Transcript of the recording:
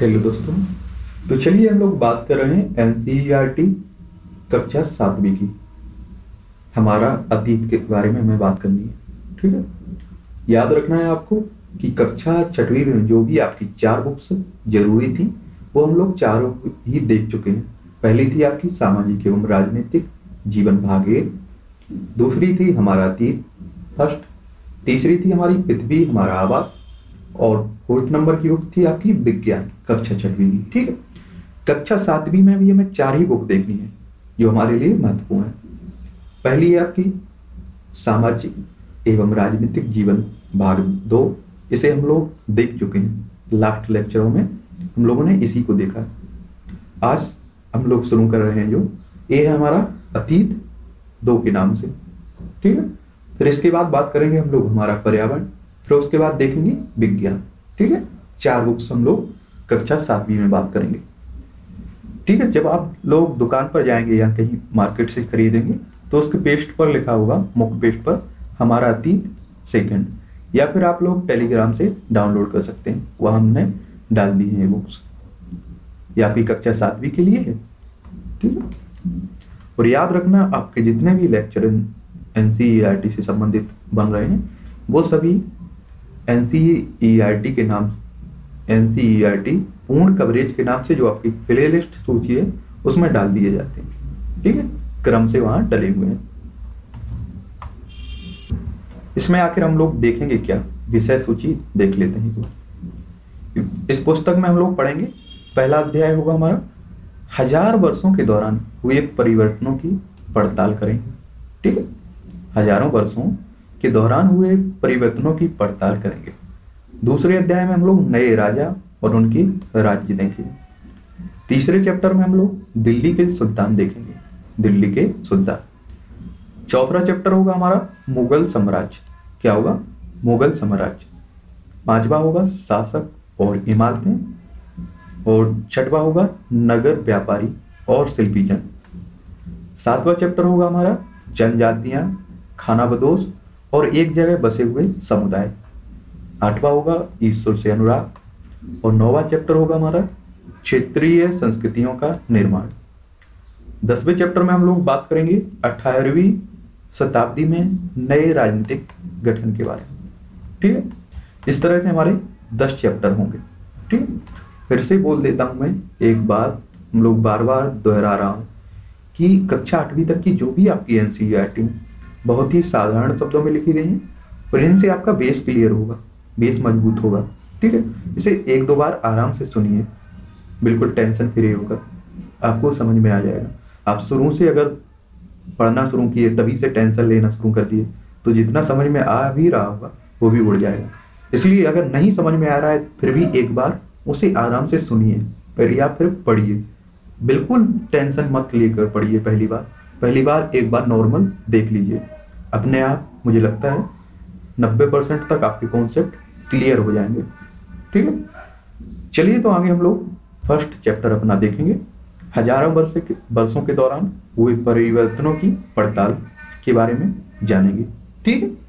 Hello दोस्तों तो चलिए हम लोग बात कर रहे हैं एनसीईआरटी कक्षा सातवीं की। हमारा अतीत के बारे में हमें बात करनी है, ठीक है? याद रखना है आपको कि कक्षा छठवीं में जो भी आपकी चार बुक्स ज़रूरी थी, वो हम लोग चारों ही देख चुके हैं। पहली थी आपकी सामाजिक एवं राजनीतिक, जीवन भाग एक दूसरी थी हमारा अतीत, फ़र्स्ट। तीसरी थी हमारी पृथ्वी, हमारा आवास। और फोर्थ नंबर की बुक थी आपकी विज्ञान, कक्षा छठवीं की, ठीक है? कक्षा सातवीं में भी हमें चार ही बुक देखनी है, जो हमारे लिए महत्वपूर्ण है। पहली है आपकी सामाजिक एवं राजनीतिक जीवन, भाग दो। इसे हम लोग देख चुके हैं। लास्ट लेक्चरों में हम लोगों ने इसी को देखा। आज हम लोग शुरू कर रहे हैं जो, ये है हमारा अतीत दो के नाम से, ठीक है? फिर इसके बाद बात करेंगे हम लोग हमारा पर्यावरण। फिर उसके बाद देखेंगे विज्ञान, ठीक है? चार बुक्स हम लोग कक्षा सातवीं में बात करेंगे। ठीक है? जब आप लोग दुकान पर जाएँगे या कहीं मार्केट से खरीदेंगे तो उसके पेस्ट पर लिखा होगा मुख्य पेस्ट पर, हमारा अतीत सेकंड या फिर आप लोग टेलीग्राम से डाउनलोड कर सकते हैं। वह हमने डाल दी है बुक्स ये आपकी कक्षा सातवीं के लिए है, ठीक है? और याद रखना, आपके जितने भी लेक्चर एनसीईआरटी से संबंधित बन रहे हैं, वो सभी एनसीईआरटी के नाम एनसीईआरटी पूर्ण कवरेज के नाम से जो आपकी प्ले लिस्ट सूची है, उसमें डाल दिए जाते हैं। ठीक है? क्रम से वहाँ डले हुए हैं। इसमें आखिर हम लोग देखेंगे क्या? विषय सूची देख लेते हैं इस पुस्तक में हम लोग पढ़ेंगे, पहला अध्याय होगा हमारा, हज़ार वर्षों के दौरान हुए परिवर्तनों की पड़ताल करेंगे ठीक है? हज़ारों वर्षों के दौरान हुए परिवर्तनों की पड़ताल करेंगे। दूसरे अध्याय में हम लोग नए राजा और उनकी राज्य देखेंगे। तीसरे चैप्टर में हम लोग दिल्ली के सुल्तान देखेंगे। दिल्ली के सुल्तान। चौथा चैप्टर होगा हमारा मुगल साम्राज्य। क्या होगा? मुगल साम्राज्य। पांचवा होगा शासक और इमारतें और छठवा होगा नगर व्यापारी और शिल्पी जन सातवां चैप्टर होगा हमारा जनजातियाँ खाना बदोश और एक जगह बसे हुए समुदाय। आठवां होगा ईश्वर से अनुराग और नौवा चैप्टर होगा हमारा क्षेत्रीय संस्कृतियों का निर्माण। दसवें चैप्टर में हम लोग बात करेंगे अठारहवीं शताब्दी में नए राजनीतिक गठन के बारे में। ठीक है? इस तरह से हमारे दस चैप्टर होंगे। ठीक फिर से बोल देता हूँ मैं एक बार, हम लोग बार बार दोहरा रहा हूँ कि कक्षा आठवीं तक की जो भी आपकी एनसीईआरटी बहुत ही साधारण शब्दों में लिखी गई है, और इनसे आपका बेस क्लियर होगा बेस मज़बूत होगा, ठीक है? इसे एक दो बार आराम से सुनिए, बिल्कुल टेंशन फ्री होकर, आपको समझ में आ जाएगा। आप शुरू से अगर पढ़ना शुरू किए, तभी से टेंशन लेना शुरू कर दिए तो जितना समझ में आ भी रहा होगा, वो भी उड़ जाएगा। इसलिए अगर नहीं समझ में आ रहा है, फिर भी एक बार उसे आराम से सुनिए, फिर या फिर पढ़िए। बिल्कुल टेंशन मत लेकर पढ़िए पहली बार पहली बार एक बार नॉर्मल देख लीजिए। अपने आप मुझे लगता है नब्बे परसेंट तक आपके कॉन्सेप्ट क्लियर हो जाएँगे। ठीक है? चलिए तो आगे हम लोग फ़र्स्ट चैप्टर अपना देखेंगे। हज़ारों वर्ष के, वर्षों के दौरान हुए परिवर्तनों की पड़ताल के बारे में जानेंगे। ठीक है?